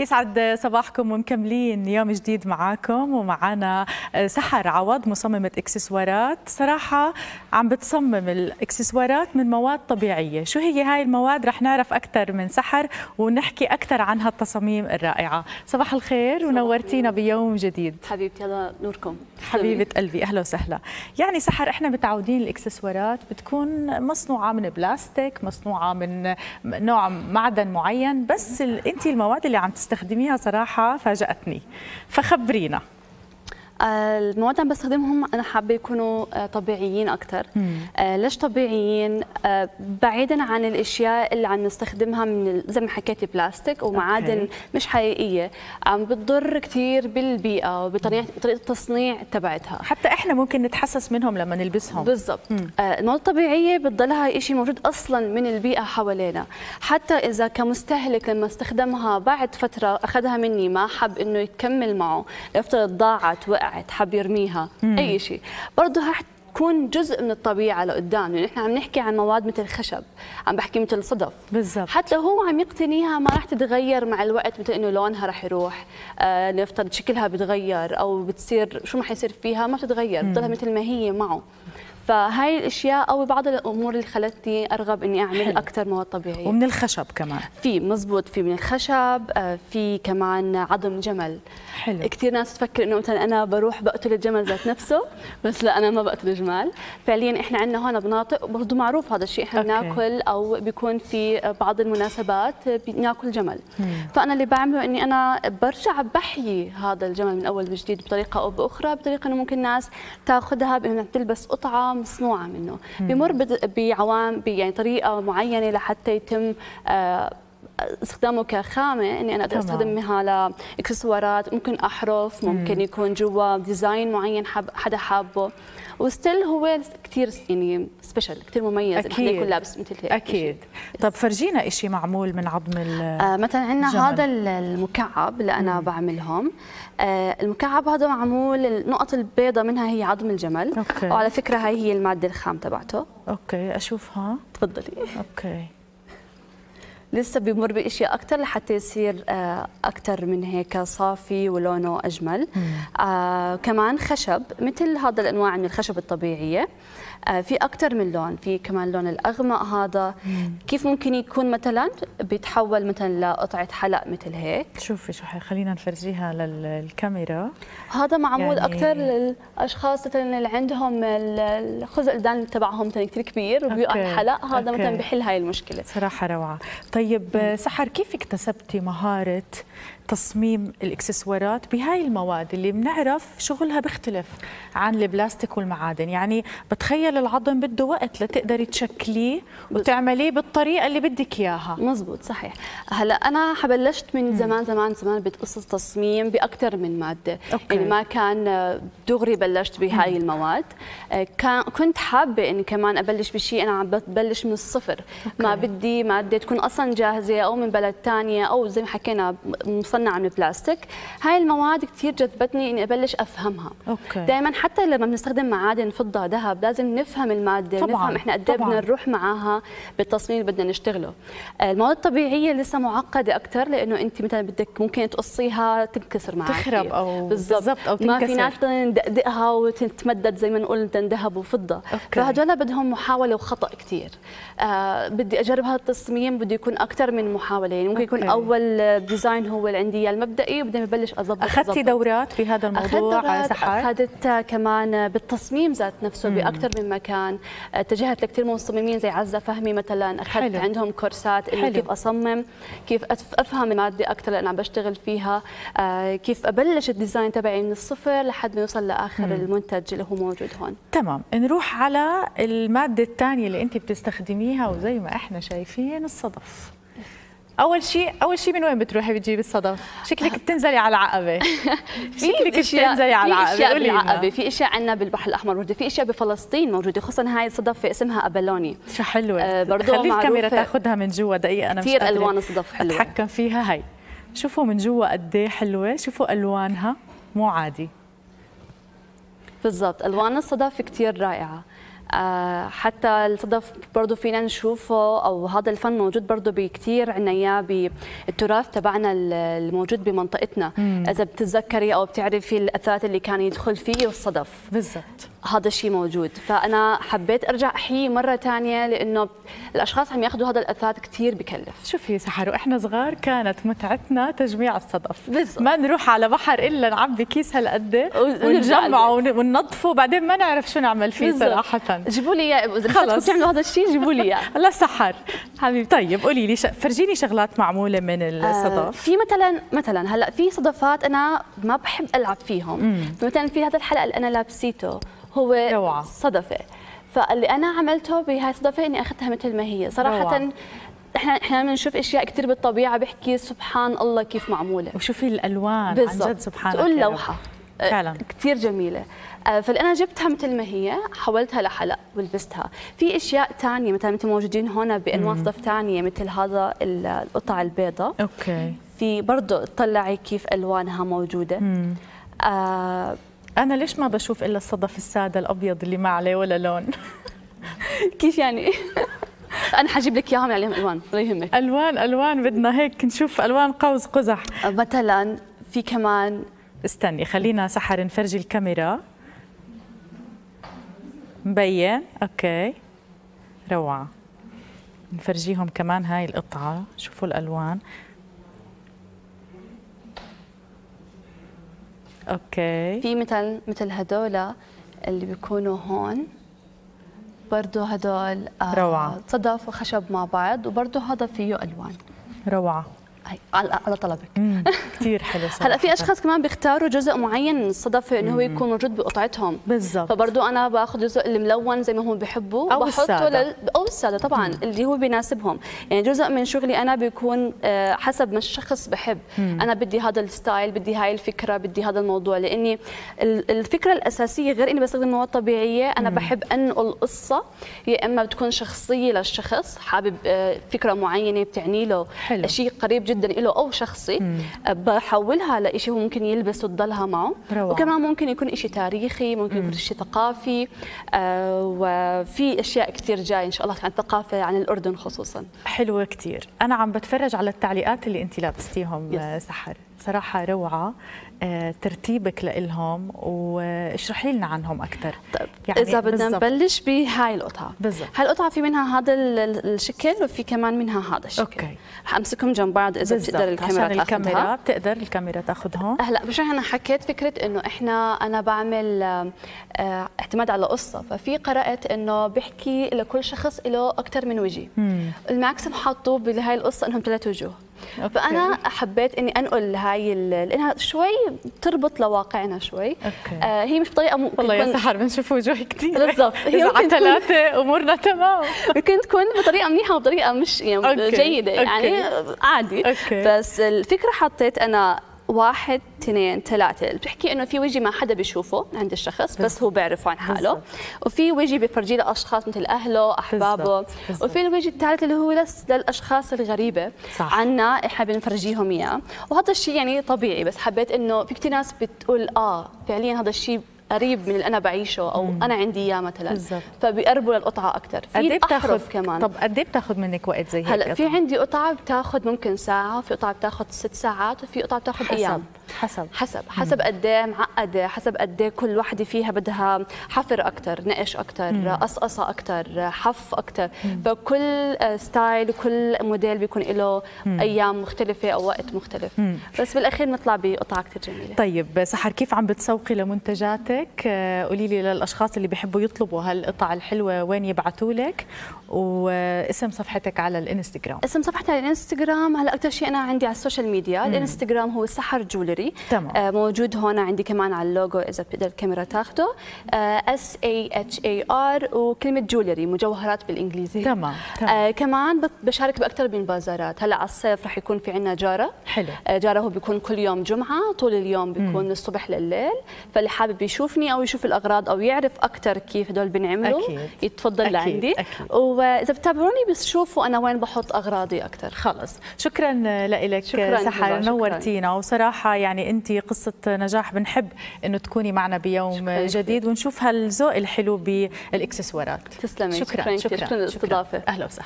يسعد صباحكم ومكملين يوم جديد معاكم. ومعنا سحر عوض مصممة إكسسوارات. صراحة عم بتصمم الإكسسوارات من مواد طبيعية. شو هي هاي المواد؟ رح نعرف أكثر من سحر ونحكي أكثر عن هالتصاميم الرائعة. صباح الخير ونورتينا بيوم جديد. حبيبتي هذا نوركم. حبيبة قلبي أهلا وسهلا. يعني سحر إحنا متعودين الإكسسوارات بتكون مصنوعة من بلاستيك مصنوعة من نوع معدن معين بس أنت المواد اللي عم تستخدميها صراحة فاجأتني. فخبرينا. المواد اللي بستخدمهم أنا حابة يكونوا طبيعيين أكثر ليش طبيعيين؟ بعيدا عن الأشياء اللي عم نستخدمها من زي ما حكيتي بلاستيك ومعادن أوكي. مش حقيقية. عم بتضر كثير بالبيئة وبطريقه طريقه التصنيع تبعتها. حتى إحنا ممكن نتحسس منهم لما نلبسهم. بالضبط. المواد الطبيعية بتضلها شيء موجود أصلا من البيئة حوالينا. حتى إذا كمستهلك لما استخدمها بعد فترة أخذها مني ما حب إنه يكمل معه ليفترض ضاعت وقعت وقعت حب يرميها مم. أي شيء. برضه تكون جزء من الطبيعة لقدام. لأنه إحنا عم نحكي عن مواد مثل الخشب عم بحكي مثل الصدف. بالضبط. حتى هو عم يقتنيها ما رح تتغير مع الوقت مثل إنه لونها رح يروح آه نفترض شكلها بتغير أو بتصير شو ما حيصير فيها ما بتتغير بتضلها مثل ما هي معه. فهاي الأشياء أو بعض الأمور اللي خلتني أرغب إني أعمل أكثر مواد طبيعية. ومن الخشب كمان. في مزبوط في من الخشب في كمان عظم جمل. حلو. كثير ناس تفكر إنه مثلا أنا بروح بقتل الجمل ذات نفسه بس لا أنا ما بقتل الجمال. فعليا إحنا عندنا هون بناطق برضه معروف هذا الشيء إحنا بناكل أو بيكون في بعض المناسبات بناكل جمل. مم. فأنا اللي بعمله إني أنا برجع بحيي هذا الجمل من أول وجديد بطريقة أو بأخرى بطريقة إنه ممكن الناس تاخذها بإنها تلبس قطعة مصنوعة منه. بمر بعوامل يعني طريقة معينة لحتى يتم آه استخدامه كخامة إني أنا أقدر استخدمها لاكسسوارات ممكن أحرف ممكن يكون جوا design معين حب حدا حابه. و style هو كثير يعني special كثير مميز أكيد يكون لابس مثل هيك أكيد. طب فرجينا شيء معمول من عظم آه مثلا عندنا هذا المكعب اللي أنا مم. بعملهم. آه المكعب هذا معمول النقط البيضاء منها هي عظم الجمل. okay. وعلى فكرة هاي هي المادة الخام تبعته. okay أشوفها. تفضلي. okay. لسه بيمر بإشياء أكثر لحتى يصير أكثر من هيك صافي ولونه أجمل. آه كمان خشب مثل هذا الأنواع من الخشب الطبيعية. آه في أكثر من لون في كمان لون الأغمق هذا. مم. كيف ممكن يكون مثلا بيتحول مثلا لقطعة حلق مثل هيك؟ شوفي شو خلينا نفرجيها للكاميرا. هذا معمول يعني... أكثر للأشخاص مثلا اللي عندهم الخزق الدان تبعهم مثلا كثير كبير وبيقع حلق هذا. مثلا بحل هاي المشكلة. صراحة روعة. طيب سحر كيف اكتسبتي مهارة تصميم الإكسسوارات بهاي المواد اللي بنعرف شغلها بيختلف عن البلاستيك والمعادن؟ يعني بتخيل العظم بده وقت لتقدري تشكليه وتعمليه بالطريقة اللي بدك إياها. مزبوط صحيح. هلأ أنا بلشت من زمان زمان زمان بقصص تصميم باكثر من مادة. okay. يعني ما كان دغري بلشت بهاي المواد. كان كنت حابة إني كمان أبلش بشيء أنا عم ببلش من الصفر. okay. ما بدي مادة تكون أصلا جاهزة أو من بلد ثانية أو زي ما حكينا مصنعة من البلاستيك هاي المواد كثير جذبتني إني أبلش أفهمها. دائما حتى لما بنستخدم معادن فضة ذهب لازم نفهم المادة طبعاً. نفهم إحنا قد إيه بدنا نروح معاها بالتصميم اللي بدنا نشتغله المواد الطبيعية لسه معقدة أكثر لأنه أنت مثلا بدك ممكن تقصيها تنكسر معك تخرب أو بالضبط أو تنكسر. ما فينا ندقدقها وتتمدد زي ما نقول ذهب وفضة. فهدول بدهم محاولة وخطأ كثير آه بدي أجرب هذا التصميم بده يكون أكثر من محاولة. يعني ممكن يكون أول ديزاين هو اللي عندي المبدئي وبعدين ببلش اضبط أخذتي دورات في هذا الموضوع سحر؟ أخذت كمان بالتصميم ذات نفسه باكثر من مكان. اتجهت لكثير مصممين زي عزة فهمي مثلا. أخذت حلو. عندهم كورسات انه كيف أصمم كيف أفهم المادة أكثر لأن عم بشتغل فيها. آه كيف أبلش ال design تبعي من الصفر لحد ما يوصل لآخر مم. المنتج اللي هو موجود هون. تمام. نروح على المادة الثانية اللي أنت بتستخدميها وزي ما إحنا شايفين الصدف. أول شيء أول شيء من وين بتروحي بتجيبي الصدف؟ شكلك بتنزلي على العقبة. شكلك بتنزلي على العقبة. في أشياء بالعقبة. في أشياء عندنا بالبحر الأحمر موجودة. في أشياء بفلسطين موجودة خصوصا هاي الصدف اسمها abalone شو حلوة. آه برضو خلي الكاميرا تاخذها من جوا دقيقة أنا كثير ألوان الصدف حلوة. أتحكم فيها. هي شوفوا من جوا قد إيه حلوة. شوفوا ألوانها. مو عادي. بالضبط. ألوان الصدف كثير رائعة. حتى الصدف برضه فينا نشوفه أو هذا الفن موجود برضه بكثير عندنا اياه بالتراث تبعنا الموجود بمنطقتنا. مم. إذا بتتذكري أو بتعرفي الأثاث اللي كان يدخل فيه الصدف. بالضبط. هذا الشيء موجود. فأنا حبيت أرجع احييه مرة ثانية لأنه الأشخاص عم يأخذوا هذا الأثاث كثير بكلف. شوفي سحر وإحنا صغار كانت متعتنا تجميع الصدف. بالضبط. ما نروح على بحر إلا نعبي كيس هالقد ونجمعه وننظفه وبعدين ما نعرف شو نعمل فيه بالزبط. صراحة. جيبوا لي إياه إذا خلص. تعملوا هذا الشيء جيبوا لي إياه. لا سحر. حبيبي طيب قولي لي فرجيني شغلات معمولة من الصدف. آه في مثلا مثلا هلأ في صدفات أنا ما بحب ألعب فيهم. مثلا في هذا الحلقة اللي أنا لابسيته. هو روعة. صدفة. فاللي أنا عملته بهاي الصدفة إني أخذتها مثل ما هي. صراحة روعة. إحنا إحنا بنشوف أشياء كثير بالطبيعة بحكي سبحان الله كيف معمولة. وشوفي الألوان بالزبط. عن جد سبحان الله. تقول لوحة. أه، فعلا. كثير جميلة. أه، فاللي أنا جبتها مثل ما هي حولتها لحلق ولبستها. في أشياء ثانية مثلا مثل موجودين هون بأنواع صدف ثانية مثل هذا القطع البيضاء. أوكي. في برضه اطلعي كيف ألوانها موجودة. آه أنا ليش ما بشوف إلا الصدف السادة الأبيض اللي ما عليه ولا لون؟ كيف يعني؟ أنا حجيب لك إياهم عليهم ألوان ولا يهمك. ألوان ألوان بدنا هيك نشوف ألوان قوس قزح. مثلا في كمان استني خلينا سحر نفرجي الكاميرا. مبين؟ أوكي. روعة. نفرجيهم كمان هاي القطعة. شوفوا الألوان. okay. في مثل مثل هدول اللي بيكونوا هون. برضه هدول آه روعة. صدف وخشب مع بعض وبرضه هذا فيه ألوان. روعة. على طلبك. كثير حلو صراحة هلأ في أشخاص كمان بيختاروا جزء معين من الصدفه إنه هو يكون موجود بقطعتهم. بالضبط. فبرضه أنا باخذ الجزء الملون زي ما هم بيحبوا أو السادة. لل... أو السادة طبعا مم. اللي هو بيناسبهم. يعني جزء من شغلي أنا بيكون آه، حسب ما الشخص بحب. مم. أنا بدي هذا ال style بدي هاي الفكرة بدي هذا الموضوع. لأني الفكرة الأساسية غير إني بستخدم مواد طبيعية أنا مم. بحب انقل قصه يا إما بتكون شخصية للشخص حابب آه، فكرة معينة بتعني له حلو. شيء قريب جدا له أو شخص شخصي مم. بحولها لشيء هو ممكن يلبس وتضلها معه روعة. وكمان ممكن يكون شيء تاريخي ممكن يكون شيء ثقافي آه وفي أشياء كثير جاي إن شاء الله عن ثقافه عن الأردن خصوصا حلوة كثير أنا عم بتفرج على التعليقات اللي انت لابستيهم يس. سحر صراحة روعة. آه، ترتيبك لإلهم واشرحي لنا عنهم أكثر طيب يعني إذا بدنا نبلش بهاي القطعة. بالضبط. هاي القطعة في منها هذا الشكل وفي كمان منها هذا الشكل. okay. حامسكهم جنب بعض إذا بالزبط. بتقدر الكاميرا عشان الكاميرا بتقدر الكاميرا تاخذهم هلا مش أنا حكيت فكرة إنه إحنا أنا بعمل آه اعتماد على قصة. ففي قرأت إنه بحكي لكل شخص له أكثر من وجه. ال maximum حاطوه بهاي القصة إنهم ثلاث وجوه. okay. فأنا حبيت إني أنقل هاي لأنها شوي تربط لواقعنا شوي okay. آه هي مش بطريقة ممكن والله يا سحر بنشوف وجوه كثير بالضبط هي ممكن ثلاثة أمورنا تمام ممكن تكون بطريقة منيحة وبطريقة مش يعني okay. جيدة يعني okay. عادي okay. بس الفكرة حطيت أنا واحد اثنين ثلاثة بتحكي إنه في وجه ما حدا بيشوفه عند الشخص بس هو بيعرفه عن حاله بالزبط. وفي وجه بيفرجيه لأشخاص مثل أهله أحبابه بالزبط. بالزبط. وفي الوجه الثالث اللي هو للأشخاص الغريبة صح. عنا إحنا بنفرجيهم إياه وهذا الشيء يعني طبيعي بس حبيت إنه في كثير ناس بتقول آه فعليا هذا الشيء قريب من اللي أنا بعيشه أو مم. أنا عندي إياه مثلا. بالزبط. فبيقربوا للقطعة أكثر في إيه بتاخذ كمان. طب قد إيه بتاخذ منك وقت زي هيك هلأ في عندي قطعة بتاخذ ممكن ساعة في قطعة بتاخذ ست ساعات وفي قطعة بتاخذ أيام. حسب. حسب. حسب قد إيه معقدة حسب قد إيه كل وحده فيها بدها حفر أكثر نقش أكثر قصقصة أكثر حف أكثر فكل style وكل موديل بيكون له أيام مختلفة أو وقت مختلف. مم. بس بالأخير نطلع بقطعه كثير جميله طيب سحر كيف عم بتسوقي لمنتجاتك؟ قولي لي للأشخاص اللي بيحبوا يطلبوا هالقطع الحلوة وين يبعثوا لك؟ واسم صفحتك على الإنستغرام. اسم صفحتي على الإنستغرام. هلا أكثر شيء أنا عندي على ال social media. الإنستغرام هو سحر jewelry. تمام. آه موجود هون عندي كمان على اللوجو إذا بتقدر الكاميرا تاخده. S A H A R وكلمة jewelry مجوهرات بالإنجليزي. تمام, تمام. آه كمان بشارك باكثر من بازارات. هلأ على الصيف رح يكون في عندنا جارة. حلو. آه جارة هو بيكون كل يوم جمعة طول اليوم بيكون من الصبح لليل. فاللي حابب يشوفني أو يشوف الأغراض أو يعرف أكثر كيف هدول بنعملوا أكيد. يتفضل أكيد. لعندي. أكيد. وإذا بتابعوني بس شوفوا أنا وين بحط أغراضي أكثر خلص. شكرا لك سحر نورتينا. وصراحة يعني انت قصة نجاح بنحب إنه تكوني معنا بيوم جديد ونشوف هالذوق الحلو بالإكسسوارات. تسلمي. شكرا شكرا, شكرا, شكرا, شكرا, شكرا, أهلا وسهلا.